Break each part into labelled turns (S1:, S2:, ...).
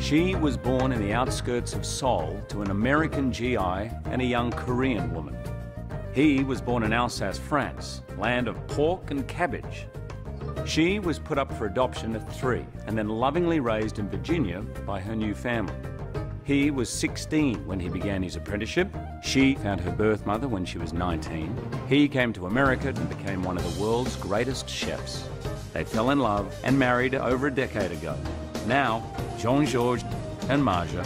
S1: She was born in the outskirts of Seoul to an American GI and a young Korean woman. He was born in Alsace, France, land of pork and cabbage. She was put up for adoption at three and then lovingly raised in Virginia by her new family. He was 16 when he began his apprenticeship. She found her birth mother when she was 19. He came to America and became one of the world's greatest chefs. They fell in love and married over a decade ago. Now, Jean Georges and Marja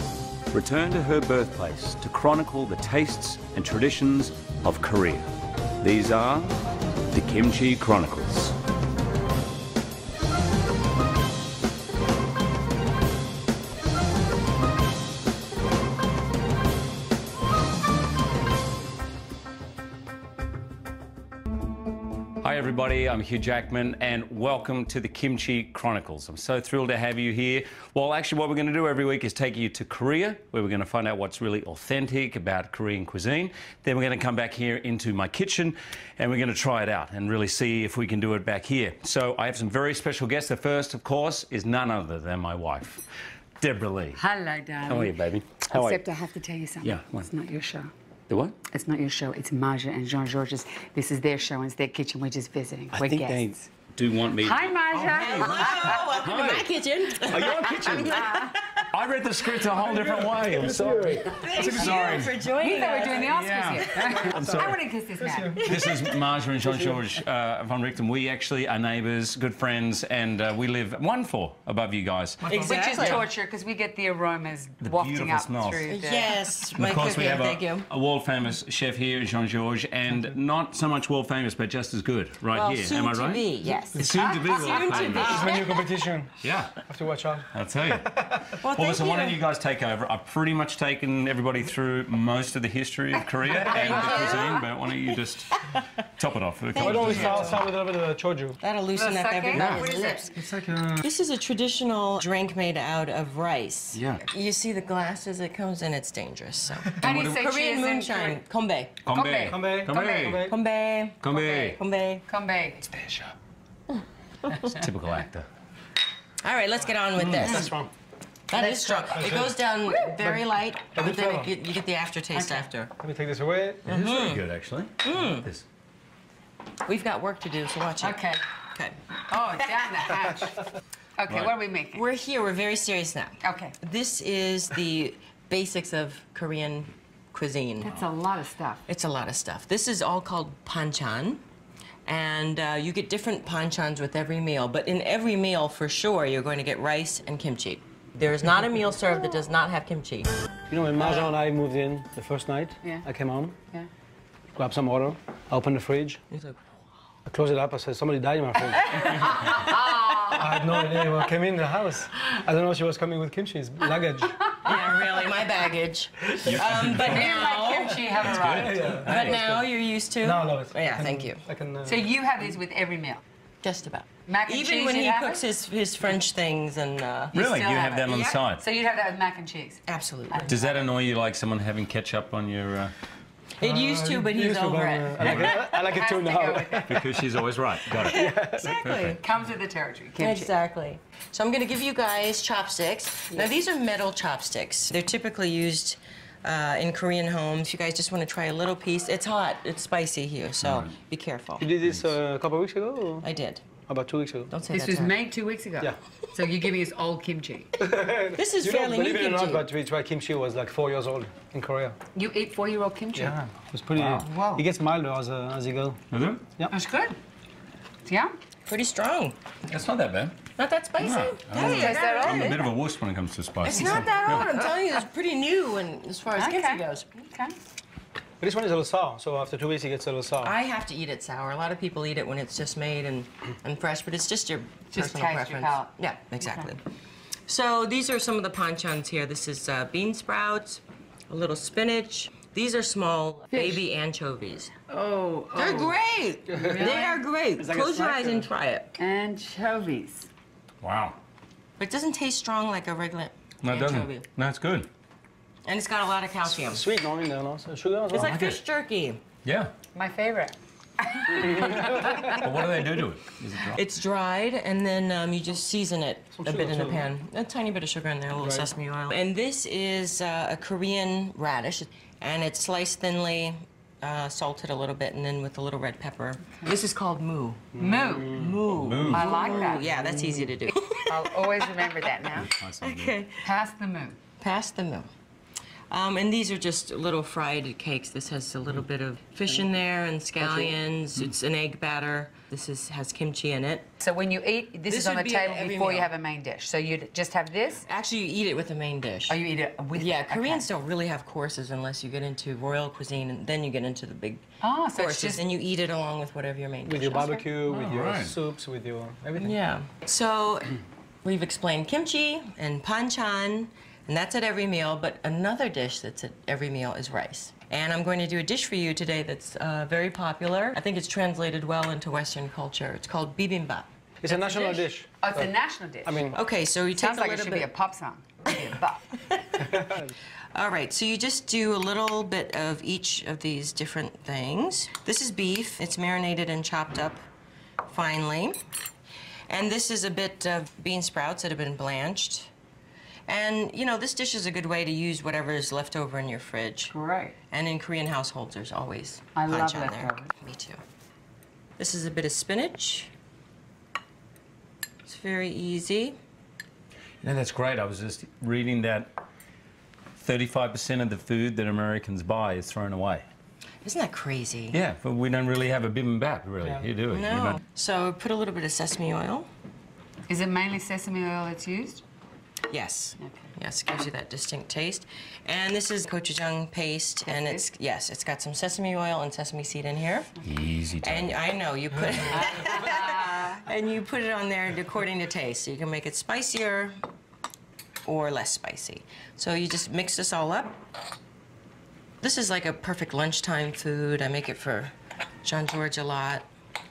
S1: return to her birthplace to chronicle the tastes and traditions of Korea. These are the Kimchi Chronicles. Everybody. I'm Hugh Jackman, and welcome to the Kimchi Chronicles. I'm so thrilled to have you here. Well, actually, what we're going to do every week is take you to Korea, where we're going to find out what's really authentic about Korean cuisine. Then we're going to come back here into my kitchen, and we're going to try it out and really see if we can do it back here. So I have some very special guests. The first, of course, is none other than my wife, Deborra-Lee.
S2: Hello, darling.
S1: How are you, baby? How are you?
S2: Except I have to tell you something.
S1: Yeah, what?
S2: It's not your show.
S1: The what?
S2: It's not your show. It's Marja and Jean Georges. This is their show and it's their kitchen. We're just visiting.
S1: I
S2: We're
S1: think
S2: guests.
S1: they do want me.
S2: Hi, Marja.
S3: Oh, Hello, welcome
S1: Hi.
S3: to my kitchen.
S1: Oh, your kitchen. I read the script a whole different way. I'm sorry.
S3: Thank
S1: Sorry.
S3: you for
S2: We
S3: joining
S2: thought we were doing the Oscars
S1: Yeah. I'm sorry.
S2: I want to kiss this man.
S1: This is Marja and Jean George uh, Vongerichten. We actually are neighbours, good friends, and uh, we live one floor above you guys.
S3: Exactly.
S2: Which is torture because we get the aromas
S1: The
S2: wafting up
S1: smells.
S2: through the...
S3: Yes,
S1: And of course, we have a, a world famous chef here, Jean George, and not so much world famous, but just as good, right
S3: Well,
S1: here.
S3: soon
S1: Am I
S3: to
S1: right?
S3: be, yes.
S1: Soon to be world
S3: Soon to
S1: famous.
S3: be.
S4: It's my new competition.
S1: Yeah,
S4: Have to watch out.
S1: I'll tell you.
S3: Well,
S1: Well,
S3: thank
S1: listen, why don't
S3: you.
S1: you guys take over? I've pretty much taken everybody through most of the history of Korea and the cuisine, but why don't you just top it off? with a couple
S4: Why don't we start, start with a little bit of soju?
S3: That'll loosen up everybody's lips.
S4: It's like a...
S3: This is a traditional drink made out of rice.
S1: Yeah.
S3: You see the glasses it comes in, it's dangerous. So.
S2: How do you say
S3: Korean
S2: cheers in
S3: moonshine, kombe.
S1: Konbae.
S4: Konbae.
S1: Konbae.
S3: Kombe.
S1: Konbae.
S3: Kombe.
S2: Come back.
S1: Typical actor.
S3: All right, let's get on with this.
S4: That's wrong.
S3: That is strong. It goes down very light, but then it,
S4: flavor.
S3: you get the aftertaste
S2: Okay.
S3: after.
S4: Let me take this away.
S1: It is very good, actually. This.
S3: We've got work to do, so watch it.
S2: Okay.
S3: Okay.
S2: Oh, down the hatch. Okay,
S1: Right.
S2: what are we making?
S3: We're here. We're very serious now.
S2: Okay.
S3: This is the basics of Korean cuisine.
S2: That's a lot of stuff.
S3: It's a lot of stuff. This is all called panchan. And uh, you get different panchans with every meal, but in every meal, for sure, you're going to get rice and kimchi. There is not a meal served that does not have kimchi.
S4: You know, when Marja and I moved in the first night,
S2: Yeah.
S4: I came home,
S2: Yeah.
S4: grabbed some water, I opened the fridge,
S3: It's like, wow.
S4: I closed it up, I said, somebody died in my fridge. I had no idea what came in the house. I don't know if she was coming with kimchi's luggage.
S3: yeah, really, my baggage. Um, but
S2: You like
S3: now,
S2: kimchi, have arrived.
S3: but now you're used to.
S4: No, I love it.
S3: Yeah,
S4: I can-
S3: thank you.
S4: I can. Uh,
S2: So you have these with every meal?
S3: Just about.
S2: Mac and
S3: Even
S2: cheese
S3: when he
S2: have
S3: cooks his, his French things and uh,
S1: Really? You
S2: have
S1: have that
S2: it?
S1: on the
S2: Yeah.
S1: side?
S2: So you'd have that with mac and cheese?
S3: absolutely.
S1: Does that annoy you like someone having ketchup on your... Uh,
S3: It used to, but he's over
S4: but,
S3: it.
S4: uh, I like it, I like it too now.
S1: because she's always right. Got it.
S3: Exactly.
S2: Comes with the territory, kimchi.
S3: Exactly. So I'm going to give you guys chopsticks. Now these are metal chopsticks. They're typically used uh, in Korean homes. You guys just want to try a little piece, it's hot, it's spicy here, so be careful.
S4: You did this uh, a couple of weeks ago? Or
S3: I did.
S4: about two weeks ago?
S3: Don't say
S2: This
S3: that.
S2: was
S3: to
S2: made two weeks ago?
S4: Yeah.
S2: So you're giving us old kimchi.
S3: This is
S4: You know,
S3: fairly new
S4: believe it or not,
S3: kimchi.
S4: but we tried kimchi was like four years old in Korea.
S2: You eat four-year-old kimchi?
S4: Yeah, it was pretty.
S2: Wow.
S4: It gets milder as, uh, as you go.
S1: Is it?
S2: That's good. Yeah?
S3: Pretty strong.
S1: That's not that bad.
S3: Not that spicy.
S1: No,
S3: Tell you,
S2: Taste that
S1: I'm a bit of a wuss when it comes to spice.
S3: It's not that old. I'm telling you, it's pretty new and as far as
S2: Okay.
S3: kimchi goes.
S2: Okay.
S4: But this one is a little sour, so after two weeks it gets a little sour.
S3: I have to eat it sour. A lot of people eat it when it's just made and, and fresh, but it's just your
S2: Just
S3: personal
S2: taste your
S3: preference.
S2: palate.
S3: Yeah, exactly. So these are some of the panchans here. This is uh, bean sprouts, a little spinach. These are small baby anchovies.
S2: Oh,
S3: They're
S2: oh.
S3: great. They are great.
S4: like
S3: Close your
S4: snack,
S3: eyes and try it.
S2: Anchovies.
S1: Wow.
S3: But it doesn't taste strong like a regular
S1: No, it
S3: anchovy.
S1: doesn't. No, it's good.
S3: And it's got a lot of calcium.
S4: Sweet, no, in there, no? Sugar as well.
S3: It's like
S1: like
S3: fish
S1: it.
S3: jerky.
S1: Yeah.
S2: My favorite.
S1: But what do they do to it? Is it dry?
S3: It's dried, and then um, you just season it
S4: Some
S3: a bit in the pan. A tiny bit of sugar in there, a little
S4: Right.
S3: sesame oil. And this is uh, a Korean radish, and it's sliced thinly, uh, salted a little bit, and then with a little red pepper. This is called moo.
S2: Moo.
S3: Moo.
S2: I like that.
S3: yeah, that's easy to do.
S2: I'll always remember that now.
S3: okay.
S2: Pass the moo.
S3: Pass the moo. Um, and these are just little fried cakes. This has a little mm. bit of fish in there and scallions. Mm. It's an egg batter. This is has kimchi in it.
S2: So when you eat, this,
S3: This
S2: is on the
S3: be
S2: table
S3: every
S2: before you have a main dish. So you just have this,
S3: Actually, you eat it with the main dish.
S2: or you eat it with
S3: Yeah,
S2: it? Okay.
S3: Koreans don't really have courses unless you get into royal cuisine, and then you get into the big
S2: Oh, so
S3: courses,
S2: just
S3: and you eat it along with whatever your main
S4: With
S3: dish With
S4: your
S3: is.
S4: barbecue, with oh, your
S1: right.
S4: soups, with your everything.
S3: Yeah. So we've explained kimchi and panchan, and that's at every meal. But another dish that's at every meal is rice. And I'm going to do a dish for you today that's uh, very popular. I think it's translated well into Western culture. It's called bibimbap.
S4: It's a national dish.
S2: Oh, it's a national dish.
S4: I mean,
S3: Okay, so you take
S2: sounds
S3: a
S2: like it should
S3: bit.
S2: be a pop song. Bibimbap.
S3: All right, so you just do a little bit of each of these different things. This is beef. It's marinated and chopped up finely. And this is a bit of bean sprouts that have been blanched. And, you know, this dish is a good way to use whatever is left over in your fridge.
S2: Great.
S3: And in Korean households, there's always
S2: I love
S3: panchan there. Me too. This is a bit of spinach. It's very easy.
S1: You know, that's great. I was just reading that 35% of the food that Americans buy is thrown away.
S3: Isn't that crazy?
S1: Yeah, but we don't really have a bibimbap, really.
S4: Yeah.
S1: You do it. You
S3: No.
S1: don't-
S3: So put a little bit of sesame oil.
S2: Is it mainly sesame oil that's used?
S3: Yes.
S2: Okay.
S3: Yes, gives you that distinct taste. And this is gochujang paste, and it's yes, it's got some sesame oil and sesame seed in here.
S1: Easy to
S3: And I know you put and you put it on there according to taste. So you can make it spicier or less spicy. So you just mix this all up. This is like a perfect lunchtime food. I make it for Jean George a lot.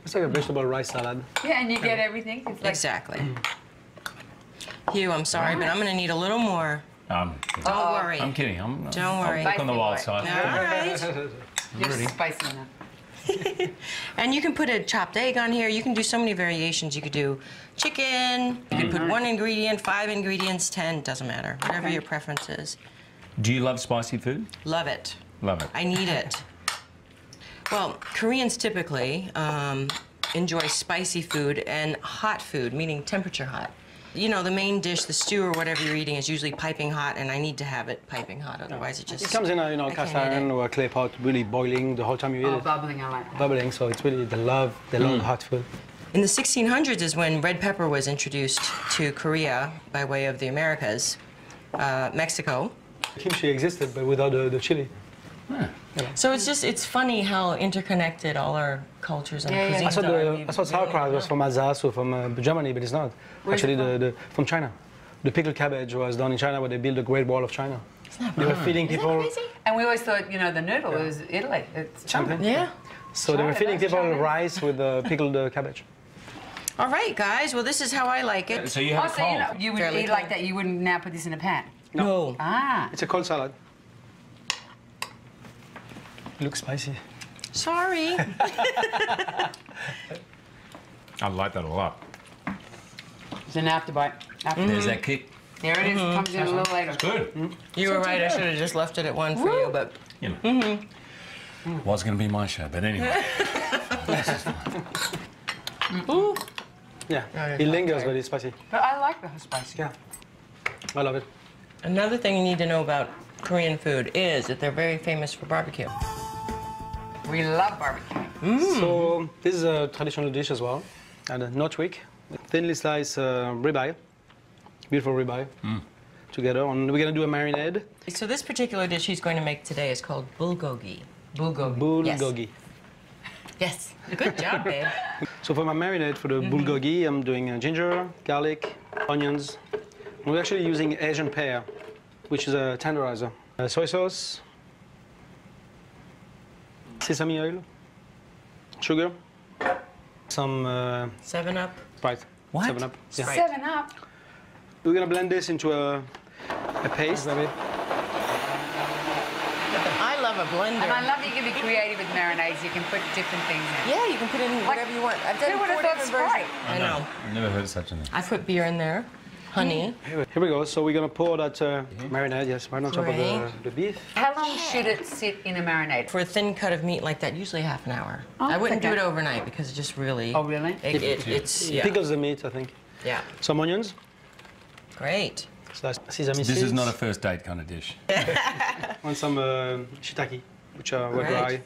S4: it's like a vegetable rice salad.
S2: Yeah, and you get everything. It's like
S3: Exactly. Mm. Hugh, I'm sorry, but I'm gonna need a little more.
S1: Um,
S3: Don't worry.
S1: I'm kidding. I'm,
S3: Don't
S1: I'll
S3: worry.
S1: look on the
S2: Spicy
S1: wild side.
S3: All right.
S2: you're
S1: ready?
S2: spicy enough.
S3: And you can put a chopped egg on here. You can do so many variations. You could do chicken. You could put one ingredient, five ingredients, ten. Doesn't matter. Whatever
S2: Okay.
S3: your preference is.
S1: Do you love spicy food?
S3: Love it.
S1: Love it.
S3: I need it. Well, Koreans typically um, enjoy spicy food and hot food, meaning temperature hot. You know, the main dish, the stew or whatever you're eating, is usually piping hot, and I need to have it piping hot. Otherwise, it just
S4: It comes in a you know cast iron or a clay pot, really boiling the whole time you eat
S2: Oh,
S4: it,
S2: bubbling, I like that.
S4: bubbling. So it's really the love they love hot food.
S3: In the 1600s is when red pepper was introduced to Korea by way of the Americas, uh, Mexico.
S4: Kimchi existed, but without the, the chili.
S3: So it's just it's funny how interconnected all our cultures and
S2: Yeah, yeah.
S4: I thought
S3: are.
S4: the
S3: We
S4: I thought
S3: really
S4: sauerkraut was from Alsace or from uh, Germany, but it's not.
S3: Where's
S4: Actually,
S3: it
S4: the, the from China. The pickled cabbage was done in China, where they built the Great Wall of China. They were feeding
S3: Isn't that
S4: people.
S3: crazy?
S2: And we always thought, you know, the noodle was Italy. It's China.
S3: Yeah.
S4: So they were feeding people
S2: China.
S4: rice with uh, pickled uh, cabbage.
S3: All right, guys. Well, this is how I like it.
S1: So you have a
S2: Also, you
S1: cold.
S2: know, you would
S3: Fairly
S2: eat like that. You wouldn't now put this in a pan.
S3: No.
S2: Ah.
S4: It's a cold salad. Looks spicy.
S3: Sorry.
S1: I like that a lot.
S2: It's an afterbite. After.
S1: There's that mm-hmm. kick.
S2: There it is. Mm-hmm. Comes in a little later.
S1: Good. Mm-hmm.
S3: you were right. I should have just left it at one for you, but
S1: You know. Was going to be my show, but anyway. Ooh.
S4: Yeah, it lingers, but it's spicy.
S2: But I like the spicy.
S4: Yeah, I love it.
S3: another thing you need to know about Korean food is that they're very famous for barbecue.
S2: We love barbecue.
S4: So this is a traditional dish as well, and a notwick, thinly sliced uh, ribeye, beautiful ribeye, together. And we're gonna do a marinade,
S3: So this particular dish he's going to make today is called bulgogi.
S2: Bulgogi.
S3: Yes.
S4: bulgogi.
S3: Yes. Good job, babe.
S4: So for my marinade for the bulgogi, I'm doing uh, ginger, garlic, onions. We're actually using Asian pear, which is a tenderizer. Uh, soy sauce, sesame oil, sugar, some uh,
S3: Seven Up.
S4: Sprite.
S1: What?
S4: Seven Up. Yeah.
S3: Sprite.
S2: Seven up.
S4: We're gonna blend this into a, a paste.
S3: I love a blender.
S2: And I love that you can be creative with marinades. You can put different things in.
S3: Yeah, you can put in whatever you want. I've done four different versions.
S2: Sprite?
S3: I know.
S1: I've never heard of such a thing.
S3: I put beer in there, honey.
S4: Here we go. So we're gonna pour that uh, marinade, yes, right on top of the, the beef.
S2: How long should it sit in a marinade?
S3: For a thin cut of meat like that, usually half an hour.
S2: Oh,
S3: I wouldn't do it overnight because it just really.
S2: Oh, really?
S3: It, it, it's
S4: It
S3: yeah.
S4: pickles the meat, I think.
S3: Yeah.
S4: Some onions,
S3: Great.
S4: sliced sesame
S1: This
S4: seeds.
S1: is not a first date kind of dish.
S4: And some uh, shiitake, which are were
S3: Great.
S4: dry,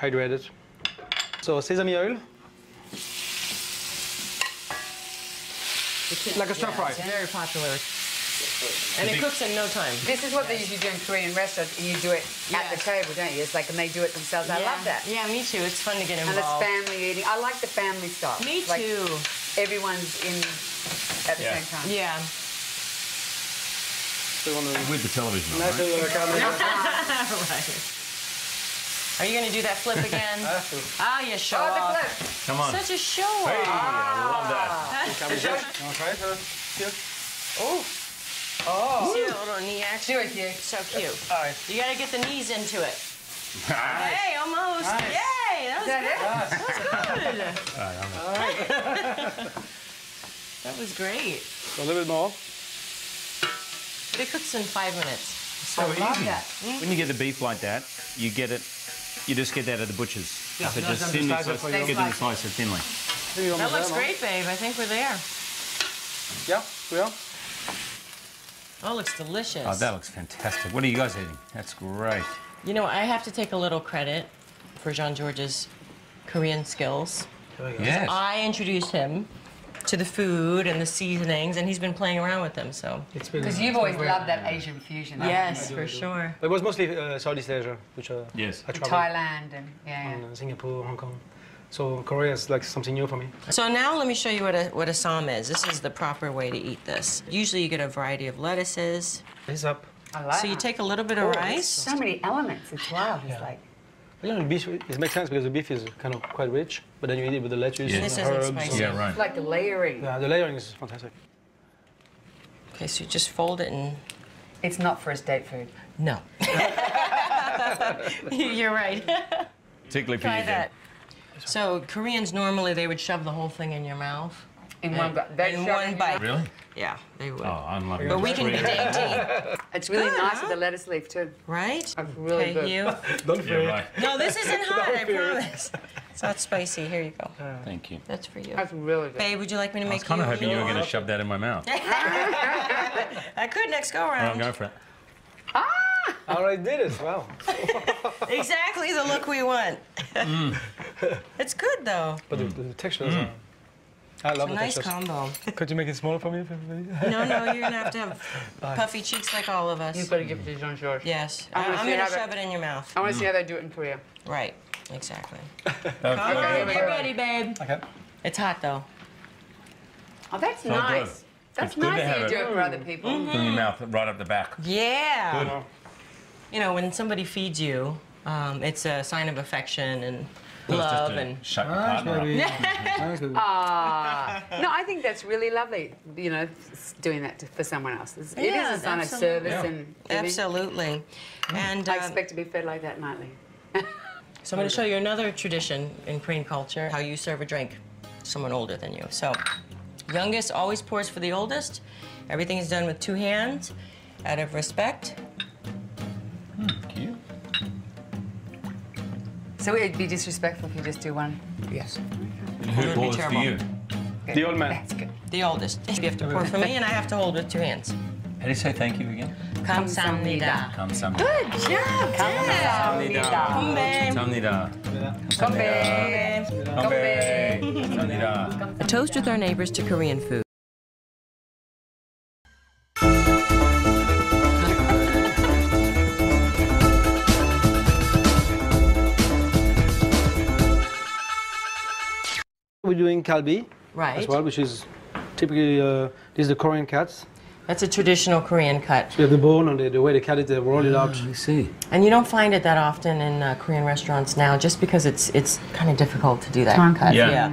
S4: hydrated. So sesame oil. Like a stir fry.
S3: It's very popular. And it cooks in no time.
S2: This is what they usually do in Korean restaurants, and you do it at the table, don't you? It's like, and they do it themselves. I love that.
S3: Yeah, me too. It's fun to get involved.
S2: And it's family eating. I like the family stuff.
S3: Me
S2: Like,
S3: too.
S2: everyone's in at the
S1: Yeah.
S2: same time.
S3: Yeah.
S4: So you want to
S1: With the television on,
S4: nice
S1: right?
S4: little caramel.
S3: right. Are you going to do that flip again? Ah, you show
S2: Oh, the
S3: off.
S2: flip.
S1: Come on.
S3: Such a show
S1: Hey,
S3: off.
S1: I love that.
S4: Cabbage. You try it? Uh, here?
S3: Oh. Oh. See that little knee action?
S2: Do it, you.
S3: So cute.
S4: All right.
S3: You got to get the knees into it. Hey, almost.
S4: Nice.
S3: Yay, that
S2: Is
S3: was
S2: that it?
S3: good. All right. That was great.
S4: So a little bit more.
S3: But it cooks in five minutes.
S1: So
S2: I love
S1: easy.
S2: that.
S1: When you get the beef like that, you get it, you just get that at the butcher's.
S4: Yeah,
S1: so
S4: no,
S1: just
S4: just
S1: thinly
S4: slice it
S1: slice, get them to it thinly.
S3: That looks great, babe. I think we're there.
S4: Yeah, we are.
S3: Oh, it looks delicious.
S1: Oh, that looks fantastic. What are you guys eating? That's great.
S3: You know, I have to take a little credit for Jean George's Korean skills.
S1: Yes.
S3: I introduced him to the food and the seasonings, and he's been playing around with them. So
S4: It's been.
S2: Because you've always loved that Asian fusion. haven't
S3: yes,
S2: you?
S3: for sure.
S4: It was mostly uh, Southeast Asia, which uh,
S1: Yes.
S4: I traveled.
S2: Thailand and yeah.
S4: in, uh, Singapore, Hong Kong. So Korea is like something new for me.
S3: So now let me show you what a what a sam is. This is the proper way to eat this. Usually you get a variety of lettuces.
S4: It's up.
S2: I like
S3: So you take a little bit of
S4: Oh,
S3: rice.
S2: so many elements. It's wild. It's like
S4: You know, beef, it makes sense because the beef is kind of quite rich, but then you eat it with the lettuce,
S1: Yeah.
S4: and
S3: This
S4: the
S3: isn't
S4: herbs.
S3: spicy.
S1: Yeah, right.
S2: it's like the layering.
S4: Yeah, the layering is fantastic.
S3: Okay, so you just fold it and
S2: It's not first date food.
S3: no. You're right.
S1: Particularly for
S3: Try
S1: you,
S3: that. So Koreans normally they would shove the whole thing in your mouth.
S2: In one bite.
S3: In one bite.
S1: Really?
S3: Yeah, they would.
S1: Oh, I'm loving
S3: But we can be dainty,
S2: It's really
S3: Good,
S2: nice
S3: huh?
S2: with the lettuce leaf too.
S3: right?
S2: That's really
S3: okay,
S2: good.
S3: you.
S4: Don't
S1: Yeah,
S4: fear
S1: right.
S3: No, this isn't hot. I
S4: fear it.
S3: promise. It's not spicy. Here you go.
S1: Thank you.
S3: That's for you.
S2: That's really good.
S3: Babe, would you like me to make?
S1: I
S3: make
S1: was kind of hoping you were going to shove that in my mouth.
S3: I could next go
S1: All right, I'm
S3: around.
S1: going for it. Ah!
S4: Oh, I already did it. Wow.
S3: exactly the look we want.
S1: Mm.
S3: it's good though.
S4: But the, the textures are. Mm. Uh, I love
S3: A
S4: the
S3: nice
S4: textures.
S3: combo.
S4: Could you make it smaller for me? if
S3: No, no, you're gonna have to have puffy cheeks like all of us.
S2: You've got to give it to Jean Georges.
S3: Yes,
S2: I
S3: I-
S2: wanna
S3: I'm gonna shove it in your mouth.
S2: I want to see how they do it in Korea.
S3: Right, exactly.
S1: Okay.
S3: All right,
S2: here
S3: get ready, babe.
S4: Okay.
S3: It's hot though.
S2: Oh, that's
S1: So
S2: nice.
S1: good.
S2: That's
S1: It's good to
S2: nice that
S1: have
S2: you
S1: it.
S2: do it for other people.
S3: Mm-hmm.
S1: In your mouth, right up the back.
S3: Yeah.
S1: Good.
S3: You know, when somebody feeds you, um, it's a sign of affection and
S1: It's just
S3: love and.
S1: shut your partner up.
S4: baby. Nice, baby.
S2: Ah, no, I think that's really lovely. You know, doing that to, for someone else. It's,
S3: Yeah,
S2: is a sign of
S3: absolutely.
S2: service
S1: Yeah.
S2: and giving.
S3: Absolutely. And
S2: I
S3: um,
S2: expect to be fed like that nightly.
S3: So I'm going to show you another tradition in Korean culture, how you serve a drink someone older than you. So youngest always pours for the oldest. Everything is done with two hands out of respect.
S2: So it'd be disrespectful if you just do one.
S4: Yes.
S1: And who
S3: It would be
S1: pours for
S3: terrible.
S1: you?
S4: The old man.
S2: That's good.
S3: The oldest. You have to pour for me and I have to hold with two hands.
S1: How do you say thank you again?
S3: 감사합니다.
S1: 감사합니다.
S3: Good job, Dad. 건배.
S1: 감사합니다.
S2: Konbe.
S1: 건배. 감사합니다.
S3: A toast with our neighbors to Korean food.
S4: Doing kalbi
S3: Right.
S4: as well, which is typically uh, this is the Korean cuts.
S3: That's a traditional Korean cut.
S4: You have the bone and the, the way they cut it, they roll it out.
S1: I see.
S3: And you don't find it that often in uh, Korean restaurants now just because it's it's kind of difficult to do that
S2: Time
S3: cut.
S1: Yeah.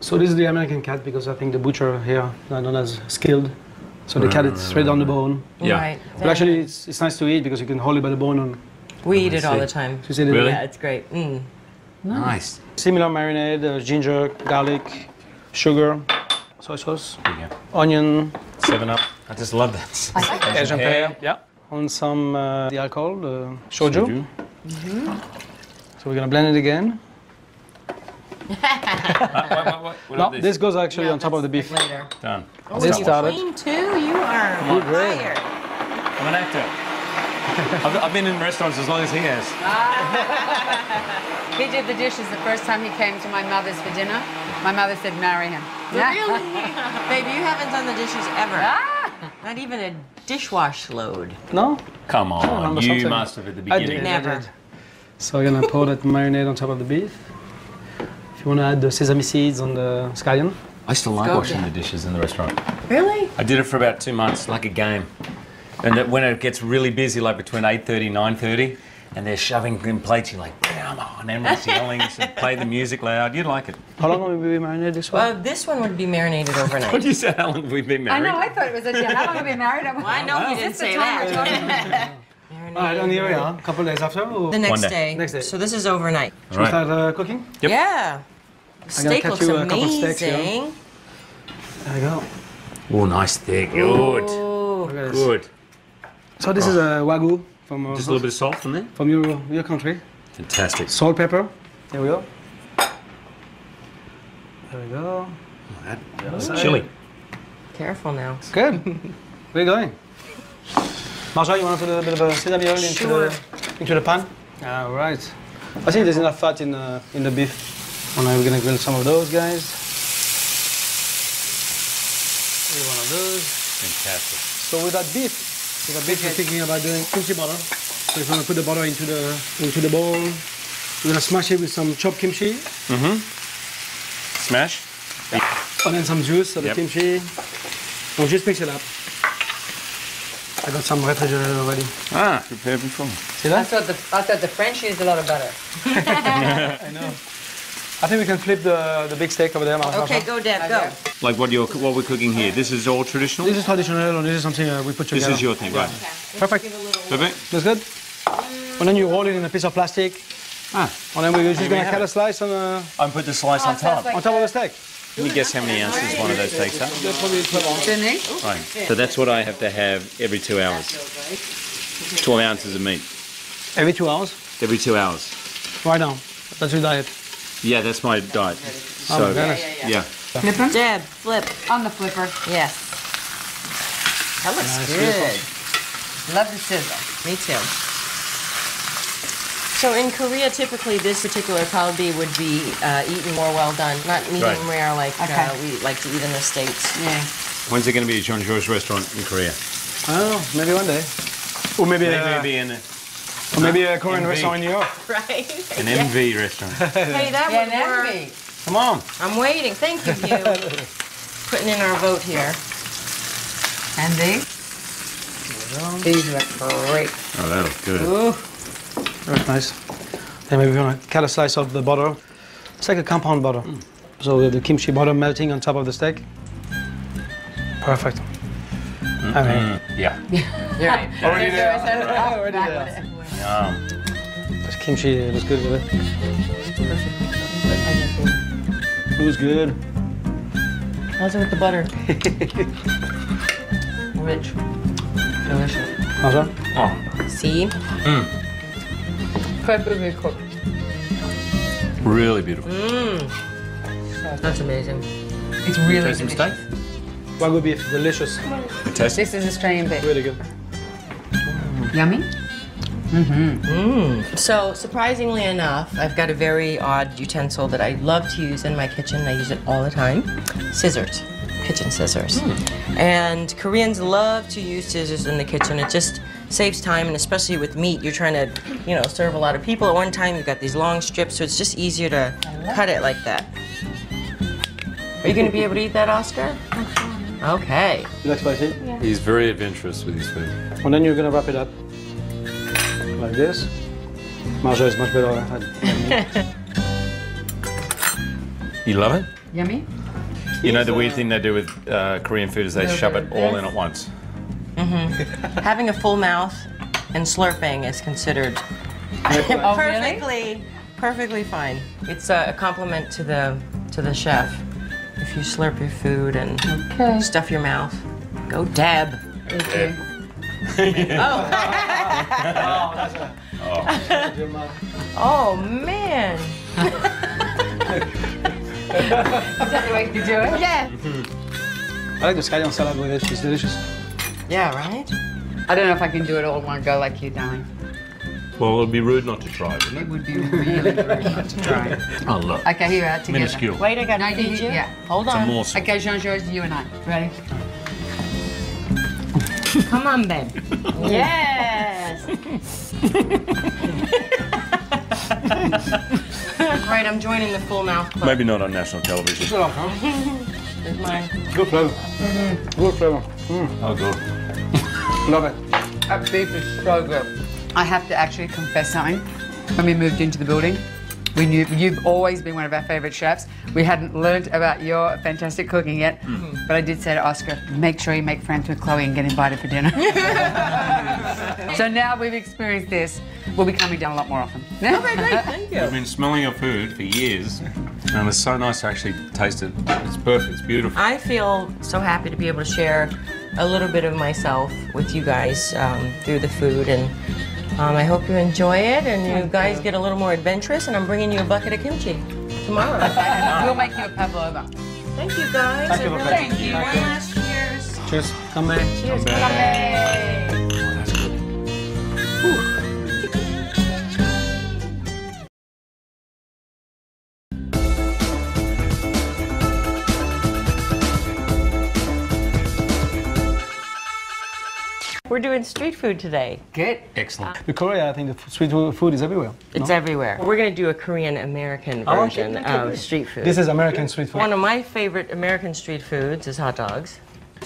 S4: So this is the American cut because I think the butcher here are not as skilled. So they cut it straight on the bone.
S1: Yeah.
S3: Right.
S4: But actually, it's, it's nice to eat because you can hold it by the bone and
S3: We eat it all the time.
S4: You see the-
S1: Really?
S3: Yeah, it's great. Mm.
S1: Nice.
S4: Similar marinade, uh, ginger, garlic, sugar, soy sauce,
S1: There you go.
S4: onion,
S1: Seven up. I just love that.
S4: Asian pear, yeah, on some uh, the alcohol, the soju. So we're gonna blend it again.
S1: Wait, wait, wait. What
S4: No,
S1: is
S4: this goes actually on top of the beef.
S3: Later.
S1: Done.
S3: Oh,
S4: This started.
S3: clean too? You are on fire.
S1: I'm an actor. I've, I've been in restaurants as long as he has.
S2: He did the dishes the first time he came to my mother's for dinner. My mother said, marry him.
S3: Really? Babe, you haven't done the dishes ever.
S2: Ah!
S3: Not even a dishwash load.
S4: No?
S1: Come on, you
S4: something.
S1: must have at the
S4: I
S1: beginning.
S4: did.
S3: Never.
S4: So we're gonna pour that marinade on top of the beef. If you wanna add the sesame seeds on the scallion.
S1: I still like
S2: Go
S1: washing
S2: down.
S1: the dishes in the restaurant.
S3: Really?
S1: I did it for about two months, like a game. And that when it gets really busy, like between 8.30 9.30, and they're shoving in plates, you're like, come on, everyone's yelling, so play the music loud. You'd like it.
S4: How long will we marinate this one?
S3: Well, this one would be marinated overnight.
S1: What
S3: overnight.
S1: you said, how long have we been
S2: I know, I thought it was a How long have you been married? I'm
S3: I know you didn't say that.
S2: talking?
S4: Alright, on the area, a couple days after. Or
S3: The next
S1: day.
S3: day.
S4: Next day.
S3: So this is overnight.
S4: Should we start uh, cooking?
S1: Yep.
S3: Yeah.
S4: gonna
S3: Steak
S4: cut
S3: looks
S4: you a couple
S3: amazing.
S4: steaks here. There we go.
S1: Oh, nice thick. Good.
S3: Ooh.
S4: Look at this.
S1: Good.
S4: So this is a wagyu from uh,
S1: Just a little bit of salt from there.
S4: from your your country.
S1: Fantastic.
S4: Salt, pepper. There we go. There we go.
S1: That's Chili.
S3: Careful now.
S4: Good. Where are you going? Marja, you want to put a little bit of a sesame oil into
S3: Sure.
S4: the into the pan? All right. I think there's enough fat in uh, in the beef. And now we're gonna grill some of those guys. Maybe one of those.
S1: Fantastic.
S4: So with that beef, with that beef, we're thinking about doing kimchi butter. So if you want to put the butter into the into the bowl, we're gonna smash it with some chopped kimchi,
S1: Smash.
S4: and then some juice of the kimchi. We'll just mix it up. I got some refrigerated already.
S1: Ah, prepared before.
S4: See
S2: I
S4: that?
S2: thought, the, I thought the French used a lot of butter.
S4: I know. I think we can flip the, the big steak over there, Martha.
S3: Okay, go, Dad, go.
S1: Like what you're, what we're cooking here. This is all traditional.
S4: This is traditional, and this is something uh, we put
S1: This is your thing, right?
S4: Perfect.
S1: Perfect.
S4: That's good. And then you roll it in a piece of plastic,
S1: Ah,
S4: and then we're just gonna cut
S1: it.
S4: a slice on, uh,
S1: and put the slice on top.
S4: on top of the steak.
S1: Can you guess how many ounces one of those takes up?
S2: Didn't he?
S1: Right. So that's what I have to have every two hours. 12 ounces of meat
S4: Every two hours.
S1: every two hours.
S4: Right now. That's your diet.
S1: Yeah, that's my diet.
S4: Oh,
S1: So,
S4: my goodness.
S1: yeah.
S2: Flip him?
S3: Dad, flip.
S2: On the flipper.
S3: Yes. That looks
S4: Nice,
S3: good.
S2: Love the sizzle.
S3: Me too. So in Korea, typically this particular kalbi would be uh, eaten more well done, not medium
S1: Right.
S3: rare like
S2: Okay.
S3: uh, we like to eat in the States.
S2: Yeah.
S1: When's it going to be a John George restaurant in Korea?
S4: Oh, maybe one day. Or maybe, uh,
S1: Maybe in a,
S4: or maybe a Korean
S1: MV.
S4: restaurant in New York.
S3: Right?
S1: an MV restaurant.
S3: Hey, that
S2: Yeah,
S3: would work.
S2: Natalie.
S1: Come on.
S3: I'm waiting. Thank you, Hugh. Putting in our vote here.
S2: And these? These look great.
S1: Oh, that looks good.
S3: Ooh.
S4: That's nice. Then maybe we want to cut a slice of the butter. It's like a compound butter. Mm. So we have the kimchi butter melting on top of the steak. Perfect. Mm-hmm. I mean,
S1: Yeah.
S3: You're right.
S2: Already there.
S4: Already there.
S1: Yum.
S4: this kimchi looks good with it. Looks good.
S3: How's it with the butter? Rich. Delicious.
S4: How's that?
S1: Oh,
S3: See? Mm.
S2: Perfectly cooked.
S1: really beautiful. Mmm.
S3: That's amazing.
S2: It's really
S1: Taste some steak?
S2: delicious.
S4: Wagyu beef, delicious.
S1: Fantastic.
S2: This is Australian beef.
S4: Really good.
S2: Yummy? Mm-hmm.
S3: So, surprisingly enough, I've got a very odd utensil that I love to use in my kitchen. I use it all the time scissors, kitchen scissors. Hmm. And Koreans love to use scissors in the kitchen. It just saves time, and especially with meat, you're trying to, you know, serve a lot of people at one time. You've got these long strips, so it's just easier to cut it like that. Are you going to be able to eat that, Oscar? Okay.
S4: You like spicy?
S1: He's very adventurous with his food.
S4: And then you're gonna wrap it up like this. Marja is much better at it.
S1: You love it?
S2: Yummy?
S1: You know, the weird thing they do with uh, Korean food is they shove it all in at once. Mm -hmm.
S3: Having a full mouth and slurping is considered
S2: Oh, really?
S3: perfectly, perfectly fine. It's a, a compliment to the to the chef. If you slurp your food and
S2: Okay.
S3: stuff your mouth, go dab.
S2: Thank Oh. Oh, you.
S3: Oh. oh man.
S2: Is that the way to do it?
S3: Yeah.
S4: I like the scallion salad with it. It's delicious.
S3: Yeah, right.
S2: I don't know if I can do it all in one go like you, darling.
S1: Well, it would be rude not to try, wouldn't
S2: It
S1: it?
S2: would be really rude not to try.
S1: Oh, look.
S2: Okay, here we are together.
S1: Minuscule.
S3: Wait, I got
S2: No,
S3: to feed
S2: you-
S3: you.
S2: yeah.
S3: Hold
S1: It's a
S3: on.
S1: morsel.
S2: Okay, Jean-Georges, you and I. Ready?
S3: Come on, babe. yes. right, I'm joining the full mouth club.
S1: Maybe not on national television.
S3: There's mine.
S4: Good flavor. Mm-hmm. Good flavor. Mm.
S1: Oh, good.
S4: Love it.
S2: That beef is so good. I have to actually confess something. When we moved into the building, we knew you've always been one of our favourite chefs. We hadn't learnt about your fantastic cooking yet, but I did say to Oscar, make sure you make friends with Chloe and get invited for dinner. so now we've experienced this, we'll be coming down a lot more often. Okay, great.
S3: Thank you.
S1: I've been smelling your food for years, and it's so nice to actually taste it. It's perfect. It's beautiful.
S3: I feel so happy to be able to share a little bit of myself with you guys um, through the food, and um, I hope you enjoy it and you guys get a little more adventurous. And I'm bringing you a bucket of kimchi tomorrow.
S2: we'll make you a pavlova.
S3: Thank you guys.
S4: Thank you,
S3: I really- Thank you.
S4: Thank
S3: One last cheers.
S4: Cheers. Come back.
S3: Cheers.
S1: back. That's good.
S3: We're doing street food today.
S2: Good.
S1: Excellent.
S4: In Korea, I think the f- street food is everywhere.
S3: It's
S4: no?
S3: everywhere. We're going to do a Korean American
S4: Oh, okay,
S3: version
S4: okay,
S3: of
S4: great.
S3: street food.
S4: This is American street food.
S3: One of my favorite American street foods is hot dogs.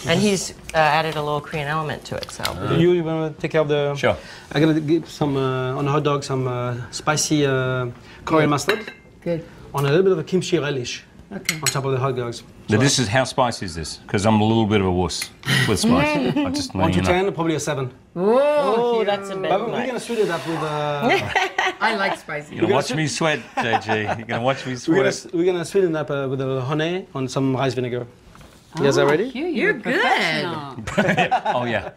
S3: And he's uh, added a little Korean element to it, so.
S4: You, you want to take care of the?
S1: Sure.
S4: I'm gonna give some uh, on the hot dog some uh, spicy uh, Korean mustard
S2: Good.
S4: on a little bit of a kimchi relish
S2: Okay.
S4: on top of the hot dogs.
S1: Now, this is how spicy is this? Because I'm a little bit of a wuss with spice. I just
S4: One to
S1: you know.
S4: ten, probably a seven.
S3: Oh, that's a bit
S4: But we're
S3: much.
S4: gonna sweeten it up with. Uh,
S2: I like spicy.
S1: You're gonna watch me sweat, JG. You're gonna watch me
S4: we're gonna
S1: sweat.
S4: we're gonna sweeten it up uh, with a honey on some rice vinegar. You guys are ready?
S2: Hugh,
S3: You're
S2: you're,
S3: good.
S1: Oh yeah.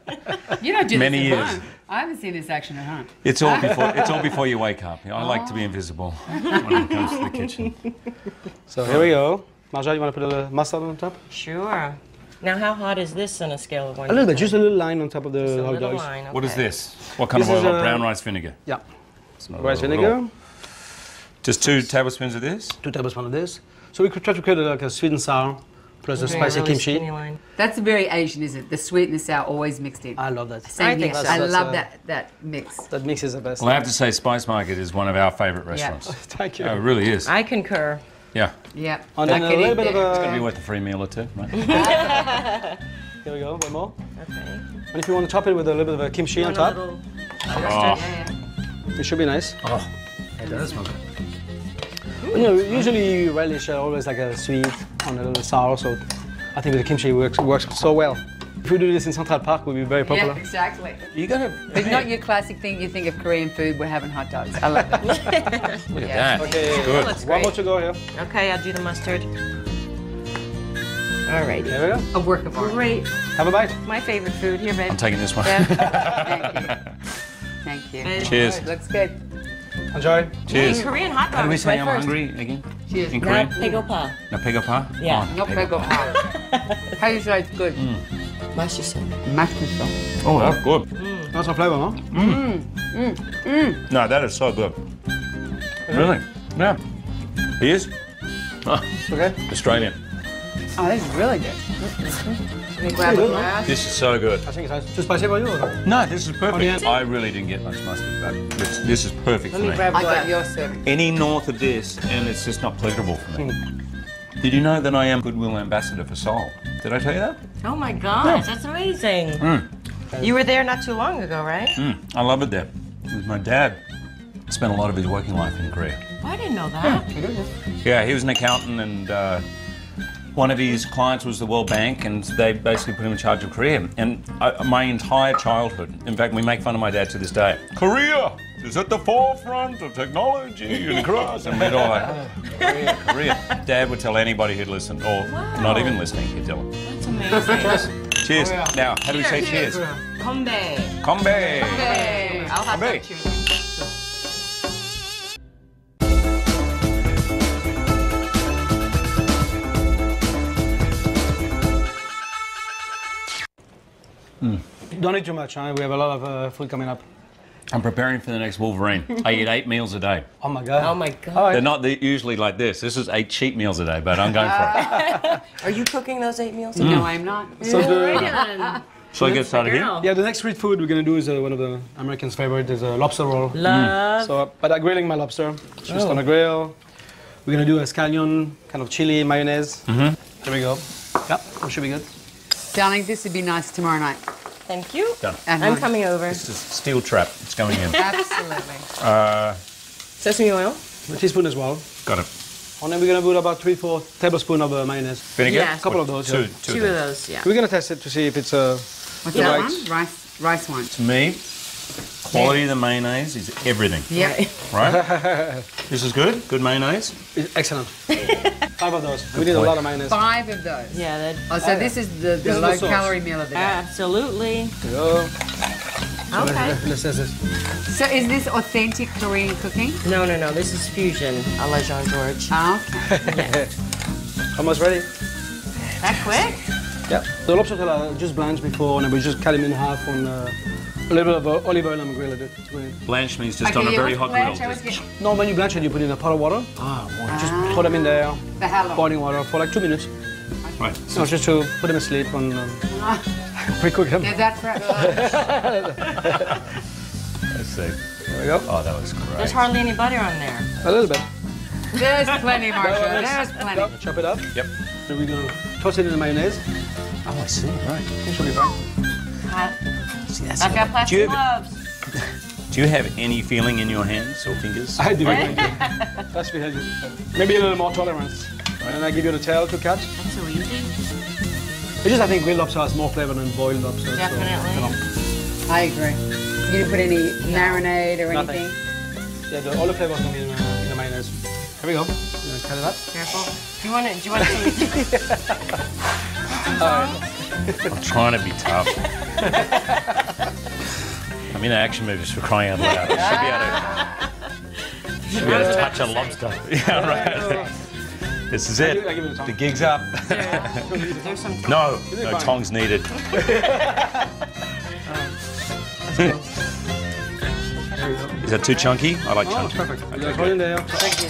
S2: You don't do
S1: Many
S2: this
S1: years.
S2: home. I haven't seen this action at home.
S1: It's all before. It's all before you wake up. I like to be invisible when it comes to the kitchen.
S4: So here we go. Marja, you want to put a little mustard on top?
S3: Sure. Now, how hot is this on a scale of one
S4: A little bit, just a little line on top of the
S3: 10? Just a
S4: hot
S3: little
S4: dogs.
S3: line,
S1: What is this? What kind
S4: This
S1: of
S4: is,
S1: oil?
S4: uh,
S1: Brown rice vinegar.
S4: Yeah,
S1: It's not
S4: rice vinegar.
S1: Just two tablespoons of this.
S4: two tablespoons of this. So we could try to create like a sweet and sour plus a spicy
S3: really
S4: kimchi.
S2: That's very Asian, isn't it? The sweet and the sour always mixed in.
S4: I love that.
S2: Same
S3: I think
S2: here.
S3: so.
S2: I love
S4: uh,
S2: that that mix.
S4: That mix is the best.
S1: Well, I have to say, Spice Market is one of our favourite restaurants.
S4: Thank you.
S1: Oh, it really is.
S3: I concur.
S1: Yeah.
S2: Yeah.
S4: Oh, and then
S2: I
S4: a
S2: could
S4: little
S2: eat
S4: bit of
S2: that.
S1: It's going to be worth a free meal or two, right?
S4: Here we go, one more.
S3: Okay.
S4: And if you want to top it with a little bit of a kimchi on top,
S3: little
S1: Oh,
S2: Yeah, yeah.
S4: it should be nice.
S1: oh, it does smell
S4: You know, usually relish are always like a sweet and a little sour, so I think with the kimchi works works so well. If we do this in Central Park, we'll be very popular.
S2: Yeah, exactly.
S1: You got to
S2: But not your classic thing. You think of Korean food, we're having hot dogs. I love that.
S1: look at
S2: Yeah.
S1: that.
S4: Okay,
S1: It's good.
S3: That's
S4: one
S3: great.
S4: more to go here.
S3: Okay, I'll do the mustard. All right.
S4: There we go.
S2: A work of art.
S3: Great.
S4: Have a bite.
S3: My favorite food. Here, babe.
S1: I'm taking this one.
S2: Thank you. Thank you.
S3: Babe.
S1: Cheers.
S2: Looks good.
S4: Enjoy.
S1: Cheers.
S3: Korean hot
S1: How do we
S3: dogs.
S1: say I'm
S3: first.
S1: hungry again?
S2: Cheers.
S1: In
S3: Not
S1: Korean?
S3: pegopa.
S1: Napegapa?
S3: Yeah.
S2: Oh, no pego. How do you say it's good?
S3: Mashiso.
S2: Mashed potatoes.
S1: Oh, that's good.
S4: That's a flavor, huh? Mm.
S1: Mm, mm, no, that is so good. Really? Yeah. He is?
S4: Okay.
S1: Australian.
S2: Oh, this is really good. Let me grab a
S4: good,
S2: glass.
S1: This is so good.
S4: I think it's nice. Too spicy for you?
S1: No, this is perfect.
S4: Oh, yeah.
S1: I really didn't get much mustard, but this, this is perfect
S3: Let
S1: for
S3: me
S1: me.
S3: grab a
S2: I got
S3: glass.
S2: your serving.
S1: Any north of this, and it's just not pleasurable for me. Hmm. Did you know that I am Goodwill Ambassador for Seoul? Did I tell you that?
S3: Oh my gosh, that's amazing. You were there not too long ago, right?
S1: Mm, I love it there. With my dad. Spent a lot of his working life in Korea.
S3: Oh, I didn't know that.
S1: Yeah, he was an accountant, and uh, one of his clients was the World Bank, and they basically put him in charge of Korea. And I, my entire childhood, in fact, we make fun of my dad to this day. Korea is at the forefront of technology and cross. And we'd all like, oh, Korea, Korea. Dad would tell anybody who'd listen, or not even listening, he'd tell them.
S3: That's amazing.
S1: Cheers. Now, how do we say cheers?
S3: Kombe.
S1: Kombe.
S2: Hey, I'll have
S1: Hey.
S2: that too.
S4: Don't eat too much, huh? We have a lot of uh, food coming up.
S1: I'm preparing for the next Wolverine. I eat eight meals a day.
S4: Oh my god.
S3: Oh my God.
S4: All right.
S1: They're not the, usually like this. This is eight cheat meals a day, but I'm going for it.
S3: Are you cooking those eight meals?
S2: No, I'm not.
S4: So the,
S3: Yeah.
S1: Shall I get started here?
S4: Yeah, the next street food we're gonna do is uh, one of the Americans' favorite is a lobster roll.
S3: Love.
S4: So, uh, but I'm grilling my lobster. It's Just on a grill. We're gonna do a scallion, kind of chili, mayonnaise. Mm-hmm. Here we go. Yep, that should be good.
S2: Darling, this would be nice tomorrow night.
S3: Thank you.
S1: Done.
S2: At
S3: I'm
S2: home.
S3: coming over.
S1: This is steel trap. It's going in.
S2: Absolutely.
S3: Sesame oil.
S4: A teaspoon as well.
S1: Got it.
S4: And then we're gonna put about three, four tablespoons of uh, mayonnaise.
S1: Vinegar?
S3: Yes.
S4: A couple of those.
S1: Two.
S4: yeah.
S1: Two.
S3: Two
S1: of
S3: of those, yeah.
S4: We're gonna test it to see if it's uh,
S2: What's
S4: Yeah.
S2: that
S4: Right.
S2: one? Rice, rice one.
S1: To me, quality of the mayonnaise is everything.
S2: Yeah.
S1: Right? this is good. Good mayonnaise.
S4: excellent. Five of those. We need a lot of mayonnaise.
S2: Five of those.
S3: Yeah, that,
S2: Oh, so this is the, the
S4: is the
S2: low-calorie meal of the day.
S3: absolutely.
S4: Go.
S3: Okay.
S4: Let's test this.
S2: So is this authentic Korean cooking?
S3: No, no, no. This is fusion a la Jean George.
S2: Ah, okay.
S4: Almost ready.
S3: That quick?
S4: Yeah. The lobsters are just blanched before, and then we just cut them in half on uh, a little bit of uh, olive oil and grill it.
S1: Blanch means just
S2: Okay,
S1: on a very hot grill.
S4: No, when you blanch it, you put in a pot of water.
S1: Ah, water.
S4: Just put them in there,
S2: the how long?
S4: boiling water for like two minutes.
S1: Right.
S4: So just to put them asleep and um, pre-cook them.
S2: Yeah, that's right.
S1: Let's see.
S4: There we go.
S1: Oh, that was great.
S3: There's hardly any butter on there.
S4: A little bit.
S2: There's plenty, Marsha. There's plenty.
S4: Chop it up.
S1: Yep.
S4: Then we're gonna toss it in the mayonnaise.
S1: Oh, I see. Right.
S4: It should be fine.
S1: See, that's
S3: I've got
S1: Do
S3: plastic
S1: you,
S3: gloves.
S1: do you have any feeling in your hands or fingers?
S4: I do. Thank you. That's be healthy. Maybe a little more tolerance. And then I give you the tail to cut.
S3: That's so easy.
S4: It's just I think grilled lobster has more flavor than boiled lobster.
S3: Definitely.
S4: you know.
S2: I agree. You didn't put any marinade or
S4: Nothing.
S2: anything?
S4: Yeah, the, all the flavors gonna be in, uh, in the mayonnaise. Here we go. We're gonna cut it up.
S3: Careful. Do you want to? Do you want some?
S1: I'm trying to be tough. I'm in action movies for crying out loud. I should be able to, should be able to touch a lobster. Yeah, right. This is it.
S4: give- I give it a tongue.
S1: The gig's up. No, no
S4: fine.
S1: tongs needed.
S4: There we go.
S1: Is that too chunky? I like
S4: Oh,
S1: chunky.
S4: perfect. We're gonna put it in there.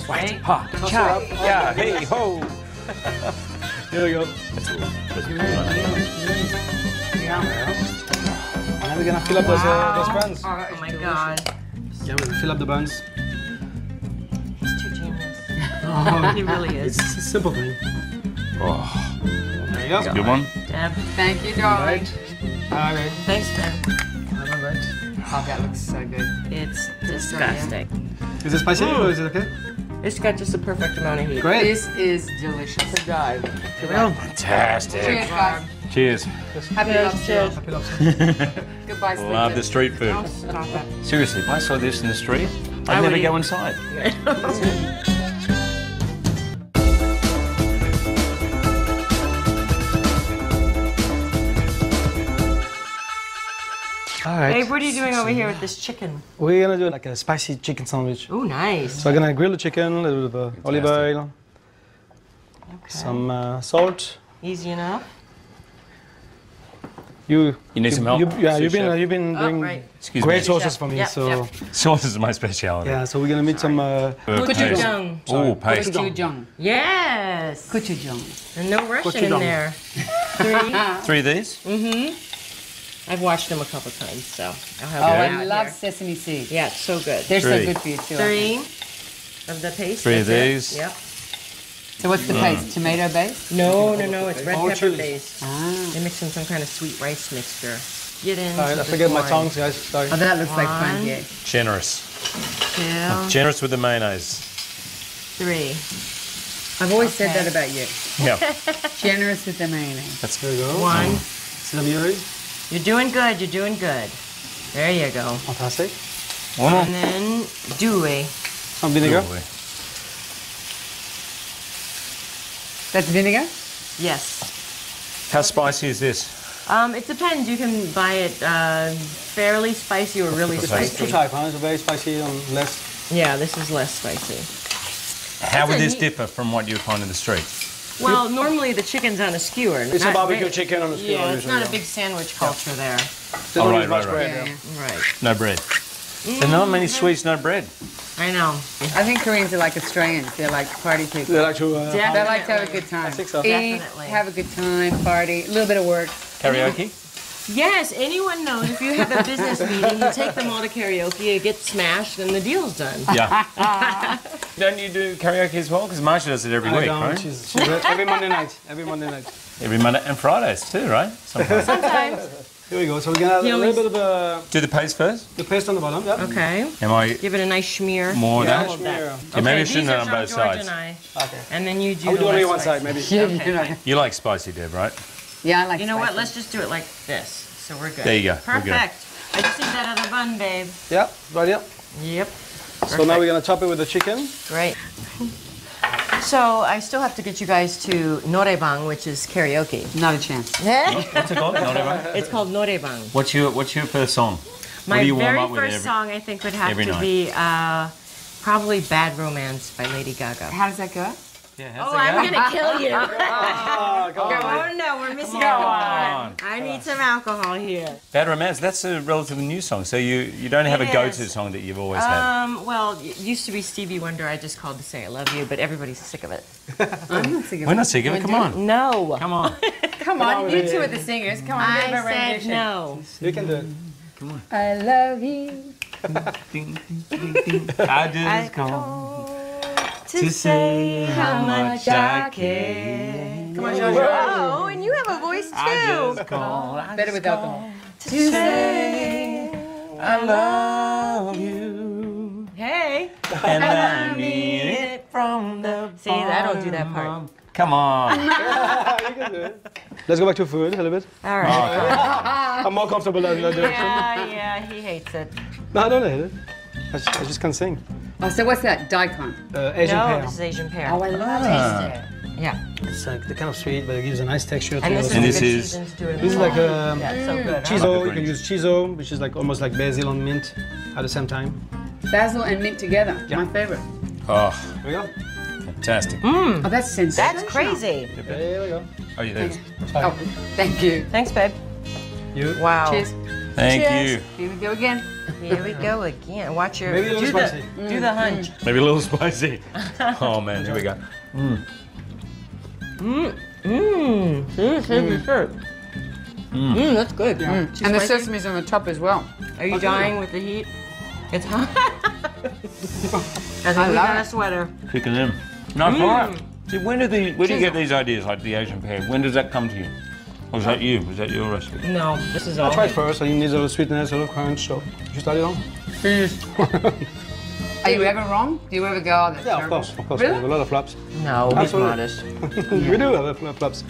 S3: Right?
S1: Ha, cha, yeah, hey, ho.
S4: Here we go.
S2: Yeah.
S4: And we're gonna fill up those, uh, those buns.
S2: Oh, that
S3: Oh my
S2: delicious.
S3: God.
S4: Yeah, we're gonna fill up the buns.
S3: He's too genius.
S4: Oh,
S3: He really is.
S4: it's a simple thing.
S1: Oh,
S4: There you go.
S1: good one.
S3: Deb,
S2: Thank you, darling.
S4: Right. All right.
S3: thanks, Deb.
S4: All right.
S2: Oh, that looks so good.
S3: It's disgusting.
S4: Is it spicy or is it okay?
S3: It's got just the perfect amount of heat.
S4: Great.
S2: This is delicious.
S3: To die.
S4: Here.
S1: Fantastic.
S2: Cheers, guys.
S1: Cheers.
S2: Happy
S3: Cheers,
S2: lobster.
S3: cheers.
S4: Happy lobster.
S2: Goodbye,
S1: Love the street food.
S3: Oh, stop it.
S1: Seriously, if I saw this in the street,
S3: I
S1: I'd
S3: would
S1: never go inside.
S4: All right.
S3: Babe, what are you doing over here with this chicken?
S4: We're gonna do like a spicy chicken sandwich.
S3: Oh, nice.
S4: So I'm gonna grill the chicken, a little bit of uh, olive oil,
S3: Okay.
S4: some uh, salt.
S3: Easy enough.
S4: You,
S1: You need some help?
S4: You, yeah,
S1: Sous
S4: you've been uh, you've been
S3: Oh,
S4: doing
S3: right.
S4: Great
S1: me.
S4: sauces
S3: Chef.
S4: for me.
S3: Yep,
S4: so
S3: yep.
S1: Sauce is my specialty.
S4: yeah, so we're gonna meet some. Uh,
S2: Gochujang.
S1: Oh, paste.
S2: Gochujang.
S3: Yes.
S2: Gochujang.
S3: And no Russian in there. Three.
S1: Three of these? Mm-hmm.
S3: I've watched them a couple times, so I'll have
S2: Oh,
S3: them
S2: I love
S3: here.
S2: sesame seeds.
S3: Yeah, it's so good.
S2: They're
S1: Three.
S2: so good for you too. I
S3: Three of the paste.
S1: Three of these.
S3: Yep.
S2: So what's the paste? Tomato based?
S3: No, no, no. It's red
S4: All
S3: pepper
S4: chilies.
S3: based.
S2: Ah.
S3: They mix in some kind of sweet rice mixture. Get in.
S4: all right, I forget my tongues, guys. Sorry.
S2: Oh, that looks like fun.
S3: One.
S2: Yeah.
S1: Generous.
S3: Two,
S1: Generous with the mayonnaise.
S3: three.
S2: I've always said
S3: Okay.
S2: that about you.
S1: Yeah.
S2: Generous with the mayonnaise.
S1: That's
S4: There you go.
S3: One.
S4: See them here?
S3: You're doing good. You're doing good. There you go.
S4: Fantastic.
S1: One more.
S3: And then dewey.
S4: Some vinegar.
S1: Lovely.
S2: That's vinegar?
S3: Yes.
S1: How spicy is this?
S3: Um, it depends. You can buy it uh, fairly spicy or really
S1: It's
S4: It's two
S3: spicy.
S4: type, huh? It's very spicy and less.
S3: Yeah, this is less spicy.
S1: How would this
S3: neat-
S1: differ from what you find in the street?
S3: Well, normally the chicken's on a skewer.
S4: It's a barbecue
S3: very-
S4: chicken on a skewer.
S3: Yeah, it's not a big sandwich culture there.
S4: They
S1: Oh,
S4: don't
S1: right, right,
S4: bread,
S2: Yeah,
S4: yeah.
S2: yeah.
S3: Right.
S1: No bread. There's not many sweets, no bread.
S3: I know.
S2: I think Koreans are like Australians. They're like party people.
S4: They like to. Uh,
S3: Yeah.
S2: They like to have a good time.
S4: I think so.
S2: Eat,
S3: Definitely.
S2: have a good time, party, a little bit of work.
S1: Karaoke?
S3: Yes, anyone knows if you have a business meeting, you take them all to karaoke, it gets smashed, and the deal's done.
S1: Yeah. Don't you do karaoke as well? Because Marja does it every
S4: I
S1: week,
S4: don't.
S1: right?
S4: She's, she's every Monday night. Every Monday night.
S1: Every Monday and Fridays too, right? Sometimes.
S3: Sometimes.
S4: Here we go. So we're gonna add
S3: You
S4: a little bit of uh,
S1: do the paste first?
S4: the paste on the bottom. Yeah.
S3: Okay.
S1: Am I
S3: Give it a nice smear.
S1: more of
S4: Yeah,
S1: that?
S3: All of that.
S4: smear.
S1: Yeah, maybe I shouldn't on both
S3: George
S1: sides.
S3: And I.
S4: Okay.
S3: And then you do
S4: I would
S3: the
S4: do only
S3: less
S4: one side, maybe.
S2: Yeah, you know.
S1: You like spicy, Deb, right?
S2: Yeah, I like
S3: You know what? Let's just do it like this. So we're good.
S1: There you go, we're good.
S3: Perfect. I just need that other bun, babe.
S4: Yeah. Right here.
S3: Yep.
S4: So now we're gonna top it with the chicken.
S3: Great. So I still have to get you guys to noraebang, which is karaoke.
S2: Not a chance.
S1: What's it called? Not everyone?
S3: it's called noraebang.
S1: What's your What's your first song?
S3: My
S1: what do you warm
S3: very
S1: up with
S3: first
S1: every-
S3: song, I think, would have to
S1: night?
S3: be uh, probably "Bad Romance" by Lady Gaga.
S2: How does that go?
S1: Yeah,
S3: Oh, I'm gonna kill you!
S4: Ah, come on.
S3: oh no, we're missing a component. I need some alcohol here.
S1: Bad Romance. That's a relatively new song. So you you don't have
S3: It
S1: a go-to song that you've always had.
S3: Um, well, it used to be Stevie Wonder. I just called to say I love you, but everybody's sick of it.
S2: I'm not sick of
S1: We're
S2: it.
S1: not sick of it. Come on.
S3: No.
S1: Come on.
S2: Come on, you two are the singers. Come on, a bit of a
S3: I said
S2: rendition.
S3: no.
S4: You can do it. Come on.
S2: I love you.
S1: Ding, ding, ding, ding. I just
S3: I
S1: called
S3: To say how much I care.
S2: Come on, Jojo.
S3: Oh, and you have a voice too.
S1: I
S3: too.
S1: just called. I
S2: Better
S1: just
S2: with alcohol.
S3: To say,
S1: I love you.
S3: hey.
S1: And I mean it from the
S3: See, I don't do that part.
S1: Come on.
S4: you can do it. Let's go back to food a little bit.
S3: All right.
S4: I'm more comfortable in that direction.
S3: Yeah, yeah, he hates it.
S4: No, I don't hate it. I just, I just can't sing.
S2: Oh, so what's that? Daikon.
S4: Uh, Asian
S3: no,
S4: pear.
S3: this is Asian pear.
S2: Oh, I love
S3: Taste it. Yeah.
S4: It's like the kind of sweet, but it gives a nice texture to
S3: And
S4: it.
S3: this is
S1: And this
S3: good
S1: is-
S3: season to do it.
S4: This is like um,
S3: Yeah, so good. huh?
S4: shiso. You can use shiso, which is like almost like basil and mint at the same time.
S2: Basil and mint together.
S4: Yeah.
S2: My favorite.
S1: Oh,
S4: There we go.
S1: fantastic.
S2: Oh, that's sensational.
S3: That's crazy.
S4: There we go.
S1: Oh, yeah, there's-
S2: Oh, thank you.
S3: Thanks, babe.
S4: You.
S3: Wow.
S2: Cheers.
S1: Thank
S3: Cheers.
S1: you.
S2: Here we go again.
S3: Here we go again. Watch your
S4: Maybe a little
S3: do the
S4: spicy.
S3: do the mm-hmm. hunch.
S1: Maybe a little spicy. Oh man, here we go.
S3: Mmm. Here's here's dessert. Mmm, that's good. Mm. Too
S2: And the
S3: spicy?
S2: sesame's on the top as well.
S3: Are you dying with the heat? It's hot. I think
S2: I
S3: we
S2: love
S3: got a sweater.
S1: Kicking in. No, it's all right. Mm. See, when do the where do you get these ideas like the Asian pear? When does that come to you? Or is that you? Was that your recipe?
S3: No, this is
S4: I
S3: all.
S4: tried first, so you need a little sweetness, a little crunch, so you start it on?
S2: Are you ever wrong? Do you ever go, oh, that's
S4: Yeah, of course, of course.
S2: Really?
S4: We have a lot of flops.
S3: No, be
S4: Absolutely.
S3: modest.
S4: we do have a lot of flops.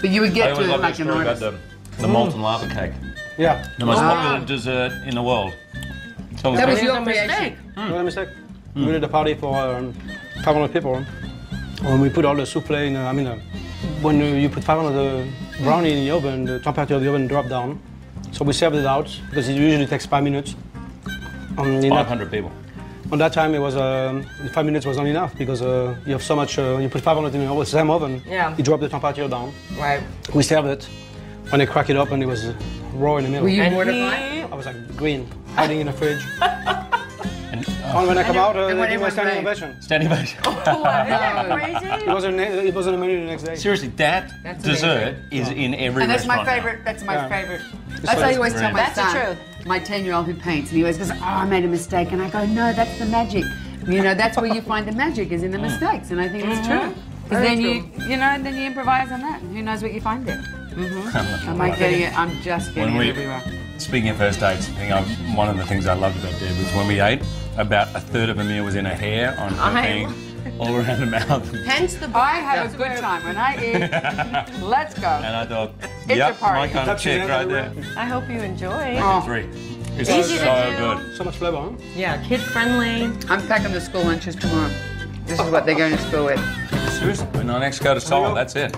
S2: But you would get
S1: always
S2: to it
S1: love that
S2: like an artist.
S1: the, the molten lava cake.
S4: Yeah,
S1: The most
S2: Wow.
S1: popular dessert in the world. Tell
S2: That was
S1: about
S2: your
S3: a mistake.
S2: creation.
S4: not a mistake. We did a party for um, 500 people. and we put all the souffle in, uh, I mean, uh, when uh, you put 500 brownie in the oven, the temperature of the oven dropped down. So we served it out because it usually takes five minutes. Um, in that-
S1: 500 people.
S4: on that time, it was um, five minutes was not enough because uh, you have so much. Uh, you put 500 in the oven, same oven.
S3: Yeah.
S4: You drop the temperature down.
S3: Right.
S4: We served it. When they crack it up, and it was uh, raw in the middle.
S2: Were you
S3: And
S2: mortified?
S3: he,
S4: I was like green, hiding in the fridge.
S1: And,
S4: And when I come out, uh,
S2: And what
S4: they
S2: it
S4: were
S2: was
S4: standing
S2: made.
S4: ovation.
S1: standing ovation.
S4: It wasn't. It wasn't a menu the next day.
S1: Seriously, that
S3: That's
S1: dessert is in every
S2: And that's my
S1: restaurant now.
S2: favorite. That's my
S4: Yeah.
S2: favorite. That's what I always tell my
S3: That's the truth.
S2: My ten-year-old who paints, and he always goes, "Oh, I made a mistake," and I go, "No, that's the magic. You know, that's where you find the magic is in the mm. mistakes." And I think it's mm-hmm. true. Because
S3: Very
S2: then you, you know, then you improvise on that, and who knows what you find there. Mm-hmm. Am I getting it? I'm just getting
S1: When
S2: it
S1: we-
S2: everywhere.
S1: Speaking of first dates, I think I, one of the things I loved about Deb was when we ate, about a third of a meal was in her hair, on her
S3: I-
S1: thing, all around the mouth.
S3: hence the.
S2: I have a good time when I eat. Let's go.
S1: And I thought,
S2: It's
S1: yep,
S2: a party.
S1: my kind of chick
S4: it
S1: right there.
S3: I hope you enjoy.
S2: Oh.
S1: Three. It's
S3: Easy to
S1: so
S3: do.
S1: good.
S4: So much flavour, huh?
S3: Yeah, kid friendly.
S2: I'm packing the school lunches tomorrow. This is what they're going to school with.
S1: Seriously, when I next go to Seoul, that's it.